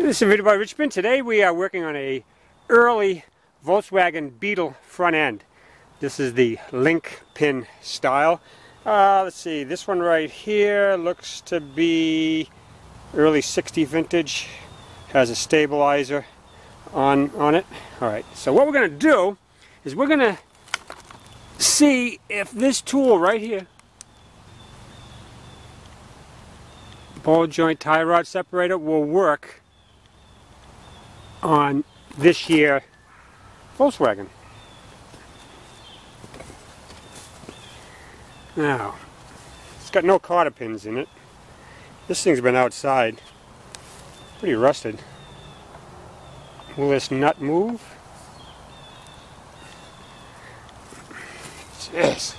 This is a video by Richpin. Today we are working on a early Volkswagen Beetle front end. This is the link pin style. Uh, let's see, this one right here looks to be early 60 vintage. Has a stabilizer on, on it. Alright, so what we're going to do is we're going to see if this tool right here ball joint tie rod separator will work on this year Volkswagen. Now, it's got no cotter pins in it. This thing's been outside. Pretty rusted. Will this nut move? Yes.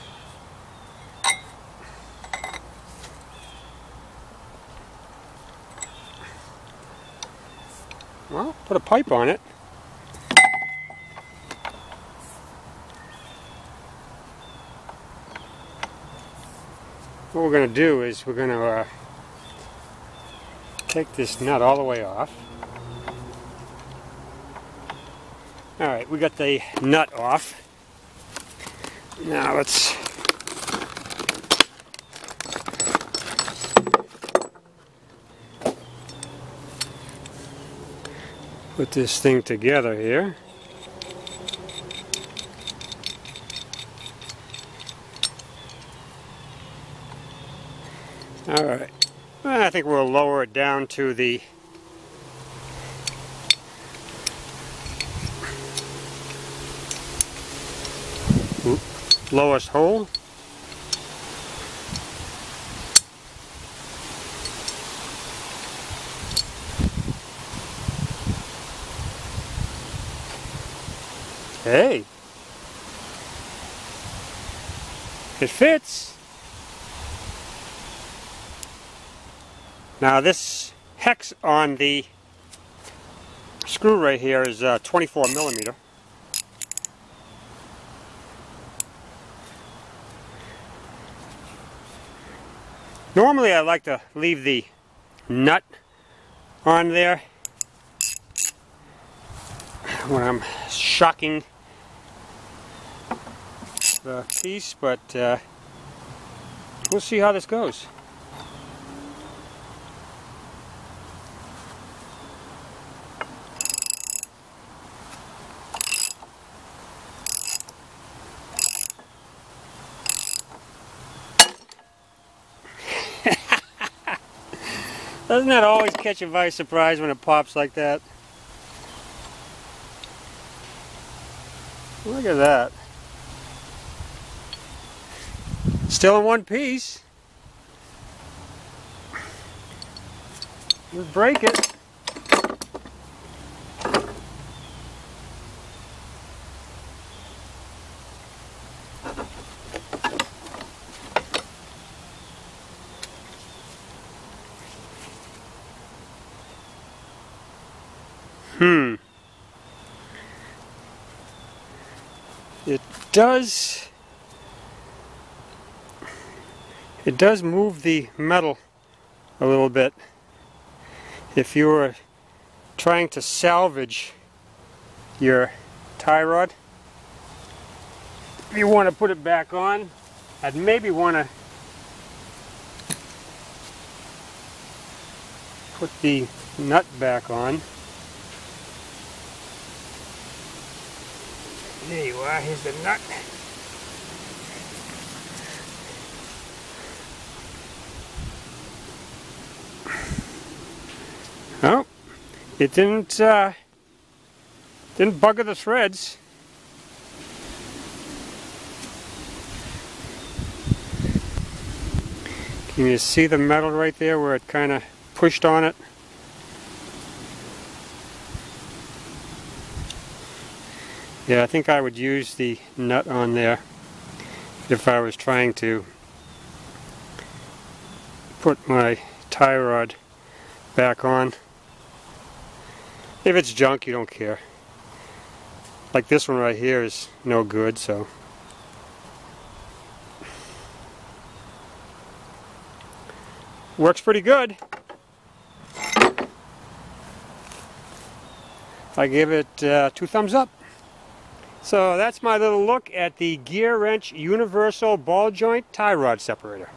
Well, put a pipe on it. What we're going to do is we're going to uh, take this nut all the way off. Alright, we got the nut off. Now let's put this thing together here. Alright, I think we'll lower it down to the lowest hole. Hey. It fits. Now this hex on the screw right here is uh, 24 millimeter. Normally I like to leave the nut on there when I'm shocking the piece, but uh, we'll see how this goes. Doesn't that always catch you by surprise when it pops like that? Look at that. Still in one piece. Just break it. Hmm. It does it does move the metal a little bit. If you were trying to salvage your tie rod, if you want to put it back on, I'd maybe want to put the nut back on. There you are, here's the nut. Oh, it didn't, uh, didn't bugger the threads. Can you see the metal right there where it kind of pushed on it? Yeah, I think I would use the nut on there if I was trying to put my tie rod back on. If it's junk, you don't care. Like this one right here is no good, so. Works pretty good. I give it uh, two thumbs up. So that's my little look at the Gear Wrench Universal Ball Joint Tie Rod Separator.